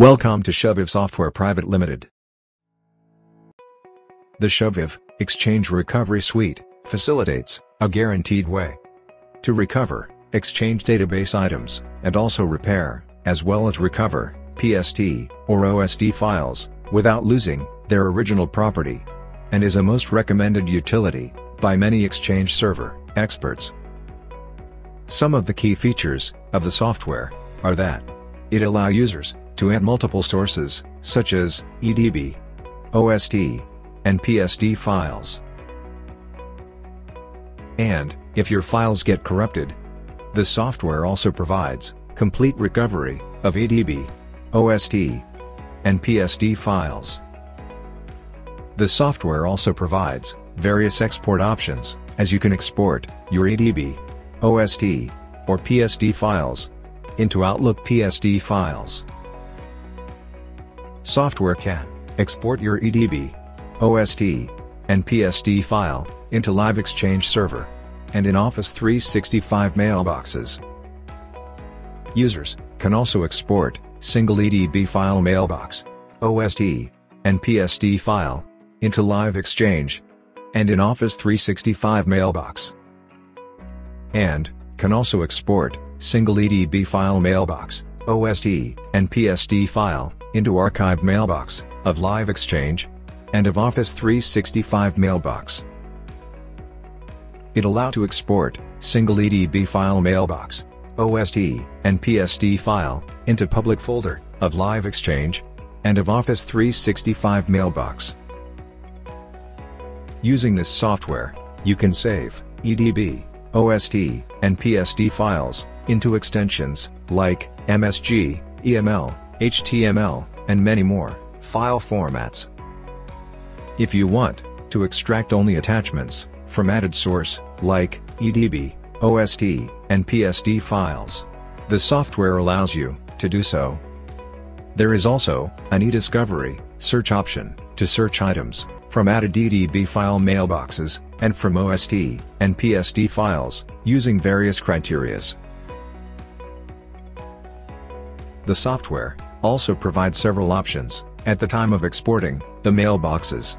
Welcome to Shoviv Software Private Limited. The Shoviv Exchange Recovery Suite facilitates a guaranteed way to recover exchange database items and also repair, as well as recover PST or OST files without losing their original property and is a most recommended utility by many exchange server experts. Some of the key features of the software are that it allow users to add multiple sources, such as EDB, OST, and PST files. And, if your files get corrupted, the software also provides complete recovery of EDB, OST, and PST files. The software also provides various export options, as you can export your EDB, OST, or PST files into Outlook PST files. Software can export your EDB, OST, and PST file into Live Exchange Server and in Office 365 mailboxes. Users can also export single EDB file mailbox, OST, and PST file into Live Exchange and in Office 365 mailbox. And can also export single EDB file mailbox, OST, and PST file into archive mailbox of Live Exchange and of Office 365 mailbox. It allow to export single EDB file mailbox, OST, and PST file into public folder of Live Exchange and of Office 365 mailbox. Using this software, you can save EDB, OST, and PST files into extensions like MSG, EML, HTML, and many more file formats. If you want to extract only attachments from added source, like EDB, OST, and PST files, the software allows you to do so. There is also an eDiscovery search option to search items from added EDB file mailboxes and from OST and PST files using various criterias. The software also provides several options at the time of exporting the mailboxes.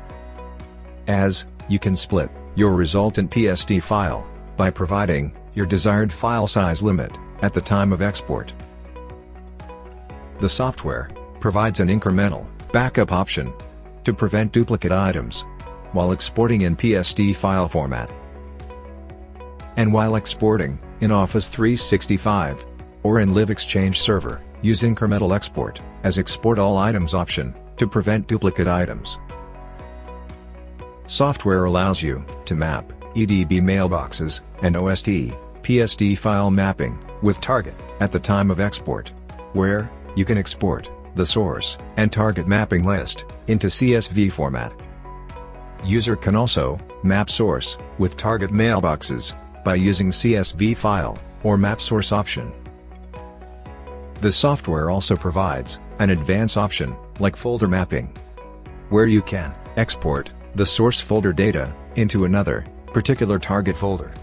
As you can split your resultant PST file by providing your desired file size limit at the time of export. The software provides an incremental backup option to prevent duplicate items while exporting in PST file format and while exporting in Office 365 or in Live Exchange Server. Use incremental export as export all items option to prevent duplicate items. Software allows you to map EDB mailboxes and OST PST file mapping with target at the time of export, where you can export the source and target mapping list into CSV format. User can also map source with target mailboxes by using CSV file or map source option. The software also provides an advanced option, like folder mapping, where you can export the source folder data into another particular target folder.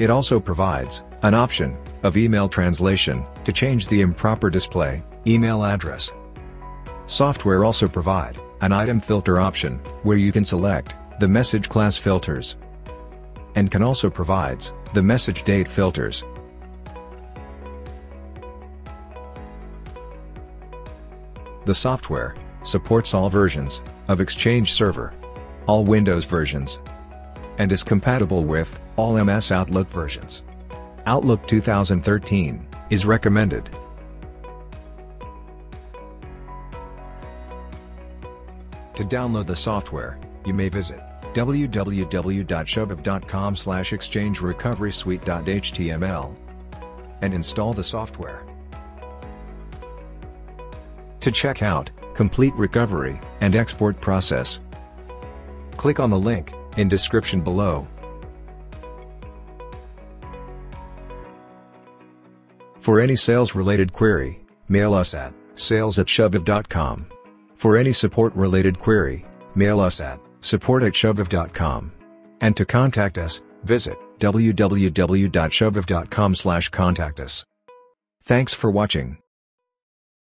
It also provides an option of email translation to change the improper display email address. Software also provide an item filter option where you can select the message class filters and can also provides the message date filters The software supports all versions of Exchange Server, all Windows versions, and is compatible with all MS Outlook versions. Outlook 2013 is recommended. To download the software, you may visit www.shoviv.com slash exchangerecoverysuite.html and install the software. To check out complete recovery and export process, click on the link in description below. For any sales related query, mail us at sales at. For any support related query, mail us at support at. And to contact us, visit www.shoviv.com slash contact us. Thanks for watching.